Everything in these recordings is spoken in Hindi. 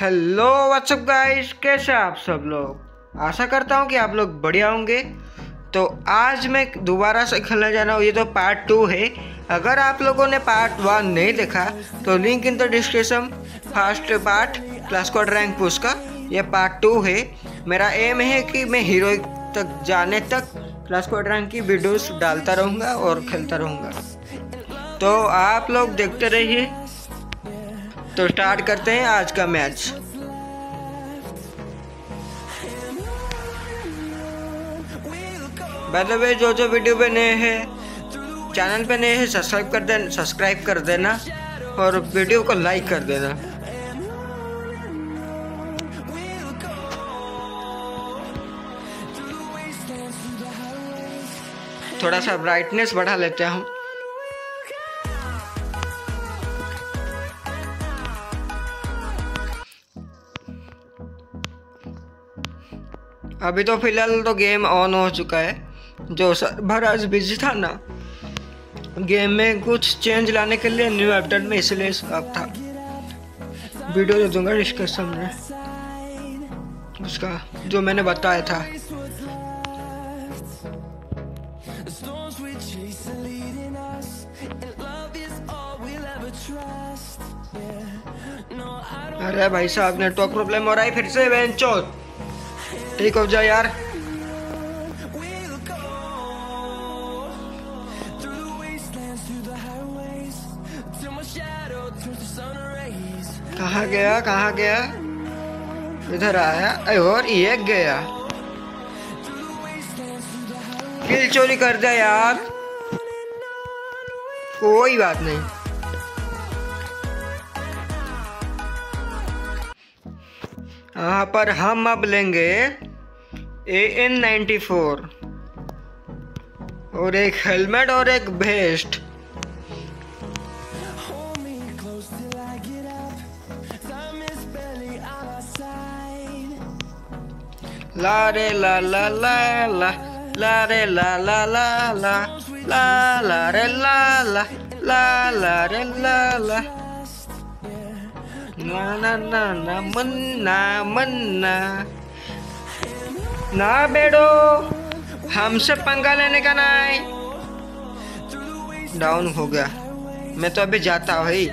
हेलो व्हाट्सअप गाइस कैसे आप सब लोग? आशा करता हूँ कि आप लोग बढ़िया होंगे। तो आज मैं दोबारा से खेलने जा रहा हूँ। ये तो पार्ट टू है। अगर आप लोगों ने पार्ट वन नहीं देखा तो link in the description first part class code rank push का। ये पार्ट टू है। मेरा एम है कि मैं हीरो तक जाने तक क्लास कोड रैंक की वीडियोस डालता रहूँगा और खेलता रहूँगा। तो आप लोग देखते रहिए। तो स्टार्ट करते हैं आज का मैच। वे जो जो वीडियो पे नए हैं चैनल पे नए हैं सब्सक्राइब कर देना सब्सक्राइब कर देना और वीडियो को लाइक कर देना। थोड़ा सा ब्राइटनेस बढ़ा लेते हैं हम। अभी तो फ़िलहाल तो गेम ऑन हो चुका है। जो सर्वर आज बिज़ी था ना गेम में कुछ चेंज लाने के लिए न्यू अपडेट में इसलिए अब था। वीडियो दे दूँगा डिस्कशन में। उसका, जो मैंने बताया था। अरे भाई साहब नेटवर्क प्रॉब्लम हो रहा है फिर से बेंचोत ठीक हो जा यार? कहा गया कहा गया? इधर आया और ये गया। किल चोरी कर दिया यार। कोई बात नहीं। यहाँ पर हम अब लेंगे ए एन नाइन्टी फोर और एक हेलमेट और एक वेस्ट ला रे ला ला ला ला ला रे ला ला ला ला ला ला रे ला ला ला ला रे ला ला। ना ना ना ना मन्ना मन्ना ना बेड़ो हमसे पंगा लेने का ना है डाउन हो गया। मैं तो अभी जाता भाई।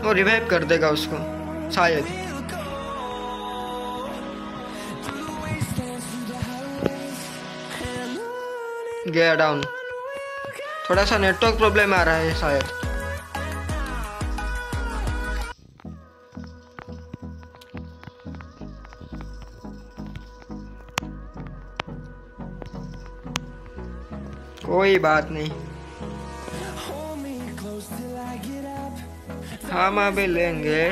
वो रिवाइव कर देगा उसको, शायद। गया डाउन थोड़ा सा नेटवर्क प्रॉब्लम आ रहा है, शायद। कोई बात नहीं। हम अभी लेंगे।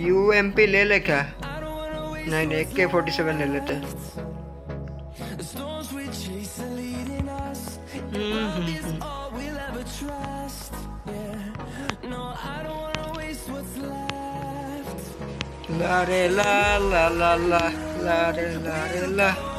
यू एम पी ले ले क्या? नहीं नहीं के फोर्टी सेवन ले लेते ला रे, ला ला ला ला ला रे ला रे, ला।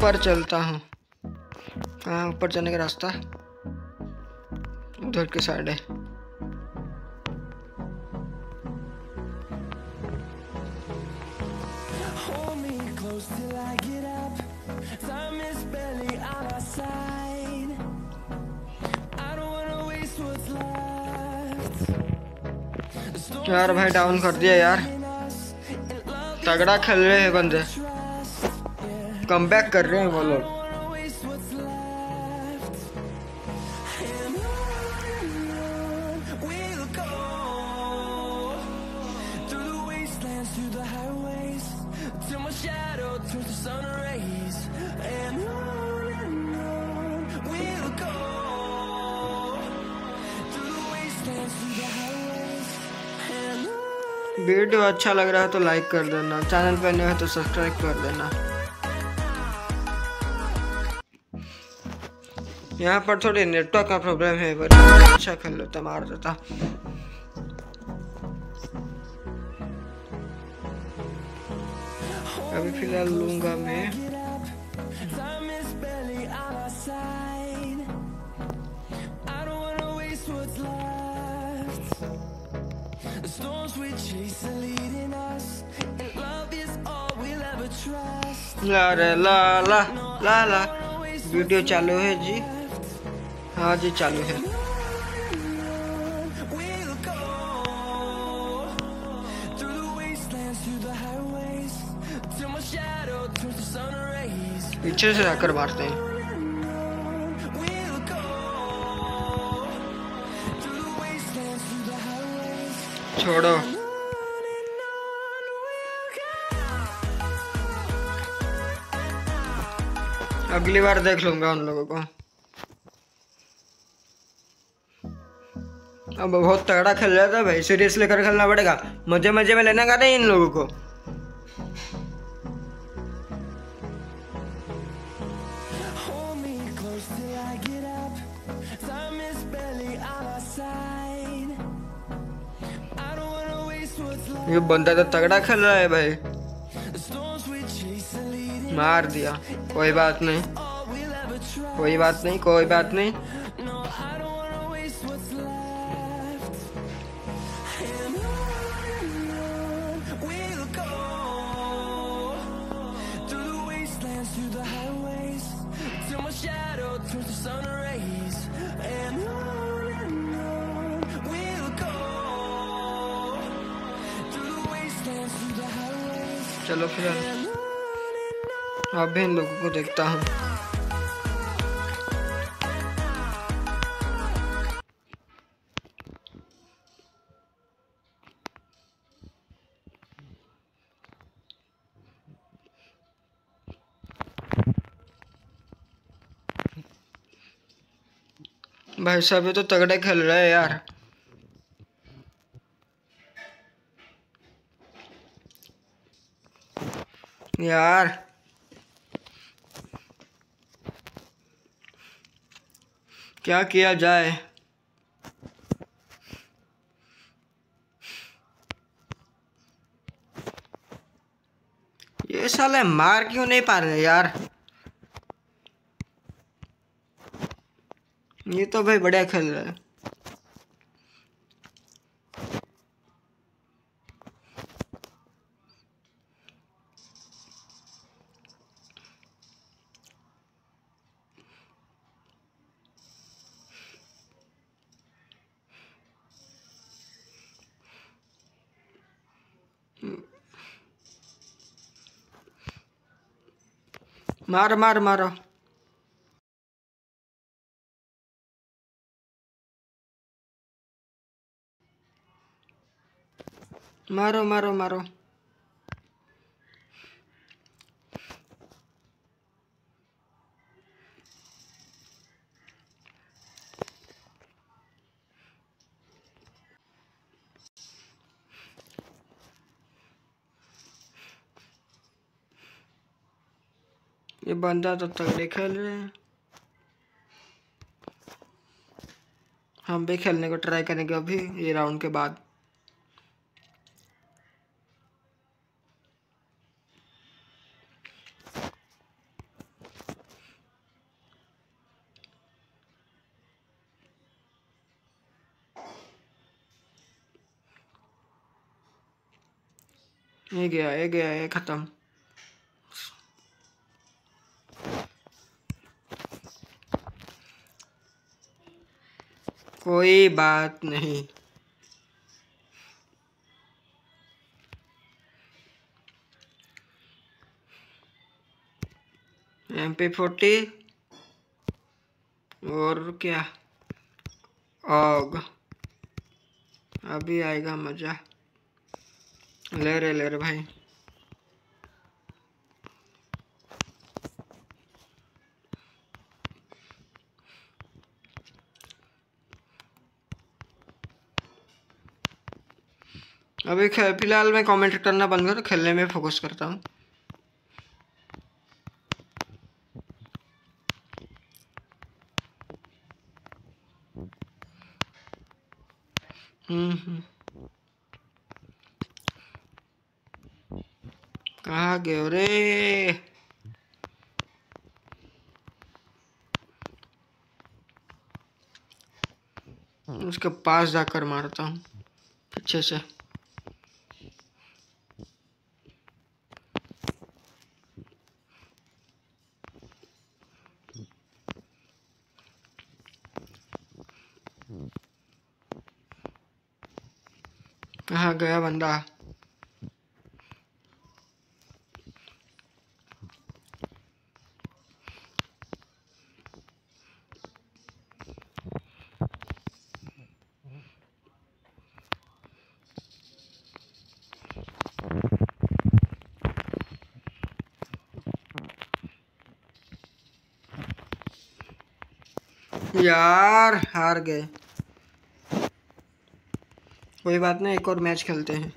ऊपर चलता हूँ। हाँ ऊपर जाने का रास्ता। उधर की साइड है। यार भाई डाउन कर दिया यार। तगड़ा खेल रहे हैं बंदे। कम कर रहे हैं वो लोग। वीडियो अच्छा लग रहा है तो लाइक कर देना। चैनल पर नए हो तो सब्सक्राइब कर देना। यहाँ पर थोड़े नेटवर्क का प्रॉब्लम है अच्छा खेल लो मार देता। अभी फ़िलहाल लूँगा मैं। ला ला ला ला। वीडियो चालू है जी। हाँ जी, चालू है। पीछे से जाकर मारते हैं। छोड़ो। अगली बार देख लूँगा उन लोगों को। अब बहुत तगड़ा खेल रहा था भाई सीरियस लेकर खेलना पड़ेगा। मज़े मज़े में लेना कहते इन लोगों को। ये बंदा तो तगड़ा खेल रहा है भाई। मार दिया, कोई बात नहीं। कोई बात नहीं, कोई बात नहीं। And अब भी इन लोगों को देखता हूँ। भाई साहब, ये तो तगड़े खेल रहे हैं यार। यार क्या किया जाए? ये साले मार क्यों नहीं पा रहे यार? ये तो भाई बढ़िया खेल रहा है। ମାର ମାର ମାର। ମାର ମାର ମାର। ये बंदा तब तो तगड़े खेल रहे हैं। हम भी खेलने को ट्राई करेंगे अभी, ये राउंड के बाद। ये गया ये गया, ये खत्म। कोई बात नहीं। एम पी फोर्टी और क्या? ऑग अभी आएगा मज़ा। ले रे ले रे भाई। अभी फ़िलहाल मैं कमेंट करना बंद कर, खेलने में फोकस करता हूँ। हम्म, हम्म। कहा गए रे? उसके पास जाकर मारता हूँ, पीछे से। कहाँ गया बंदा। यार हार गए। कोई बात नहीं, एक और मैच खेलते हैं।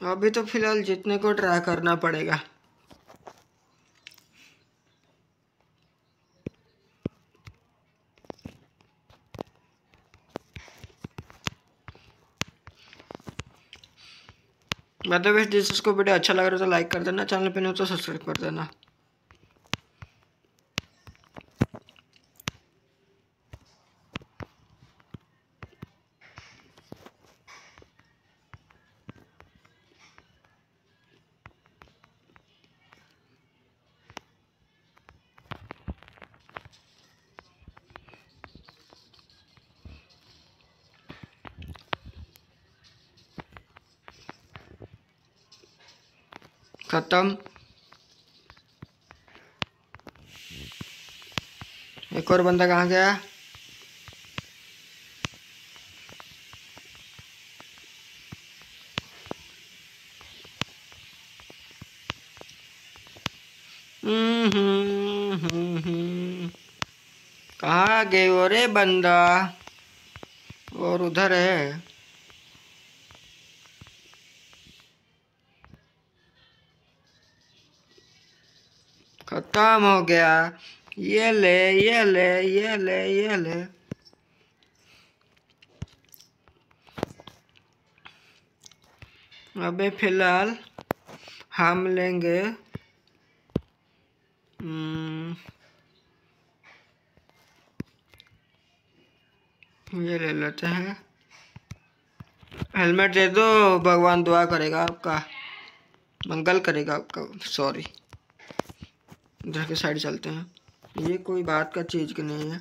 अभी तो फ़िलहाल जीतने को ट्राई करना पड़ेगा। मतलब इस को वीडियो अच्छा लग रहा है तो लाइक कर देना, चैनल पर नहीं तो सब्सक्राइब कर देना। खत्म एक और बंदा कहाँ गया हम्म, हम्म, हम्म, हम्म। कहाँ गए हो रे बंदा? और उधर है। खत्म हो गया। ये ले ये ले ये ले ये ले। अबे फ़िलहाल हम लेंगे हम्म, ये ले लेते हैं। हेलमेट दे दो भगवान दुआ करेगा आपका। मंगल करेगा आपका सॉरी इधर के साइड चलते हैं। ये कोई बात का चीज़ की नहीं है।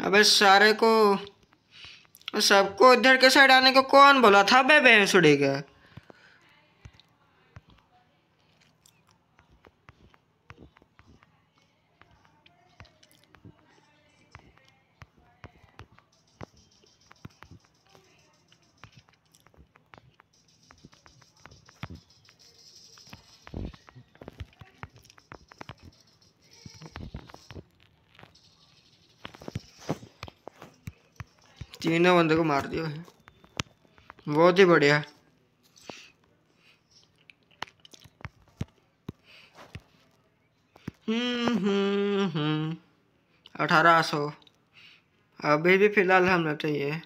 अबे सारे को, सबको इधर के साइड आने को कौन बोला था? बे भैंसुड़ी के तीनों बंदे को मार दिया है। बहुत ही बढ़िया। हम्म हम्म हम्म। अठारह सौ। अभी भी फ़िलहाल हम ही है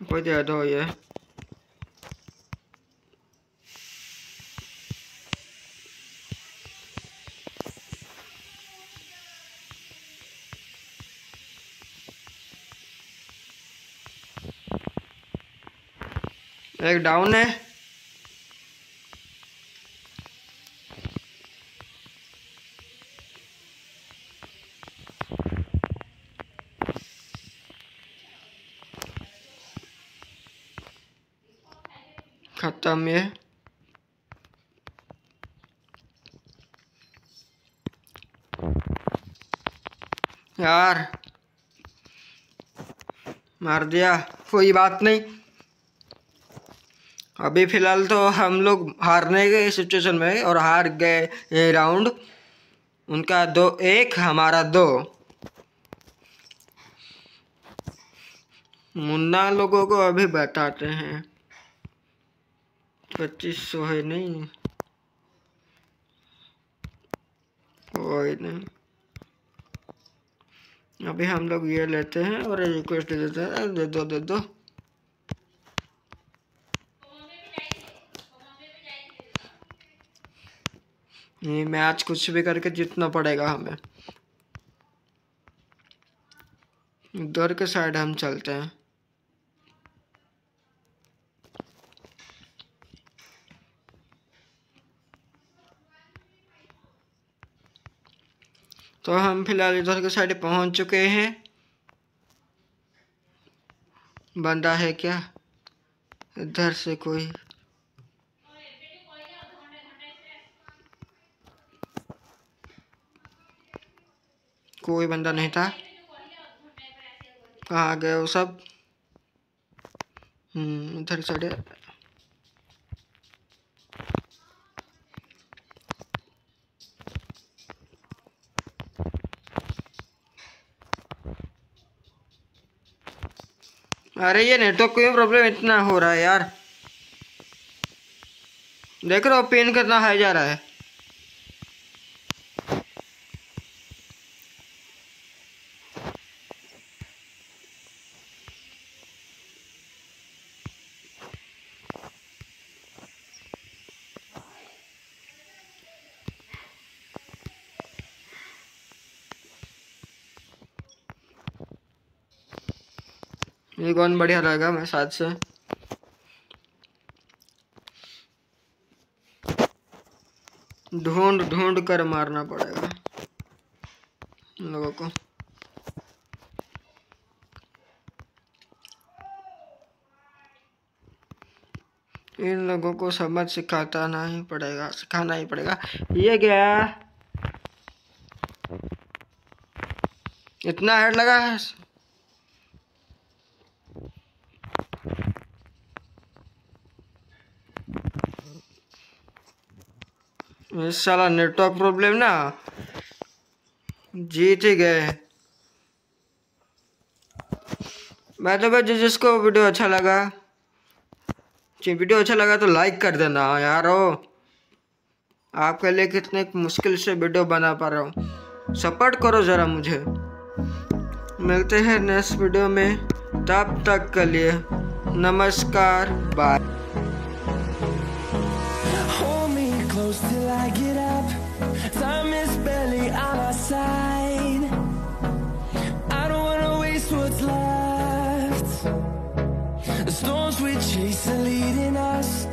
कोई दे दो ये। एक डाउन है। खत्म ये। यार मार दिया कोई बात नहीं। अभी फ़िलहाल तो हम लोग हारने गए सिचुएशन में और हार गए ये राउंड उनका दो, एक हमारा दो। मुन्ना लोगों को अभी बताते हैं। पच्चीस सौ है नहीं। कोई नहीं। अभी हम लोग ये लेते हैं और रिक्वेस्ट दे देते हैं। दे दो दे दो। ये मैच कुछ भी करके जीतना पड़ेगा हमें। उधर के साइड हम चलते हैं। तो हम फ़िलहाल इधर के साइड पहुँच चुके हैं। बंदा है क्या? इधर से कोई कोई बंदा नहीं था। कहाँ गए वो सब? हम्म इधर साइड अरे ये नेटवर्क कोई प्रॉब्लम इतना हो रहा है यार। देख रहे हो पेन कितना हाई जा रहा है। कौन बढ़िया रहेगा मैं साथ से? ढूंढ ढूंढ कर मारना पड़ेगा। इन लोगों को। इन लोगों को समझ सिखाता नहीं पड़ेगा, सिखाना ही पड़ेगा। ये क्या? इतना हेड लगा है? साला नेटवर्क प्रॉब्लम ना। जीत ही गए। तो भाई जिसको वीडियो अच्छा लगा, जी वीडियो अच्छा लगा तो लाइक कर देना यार। हो आपके लिए कितने मुश्किल से वीडियो बना पा रहा हूँ। सपोर्ट करो ज़रा मुझे। मिलते हैं नेक्स्ट वीडियो में। तब तक के लिए नमस्कार बाय chasing leading us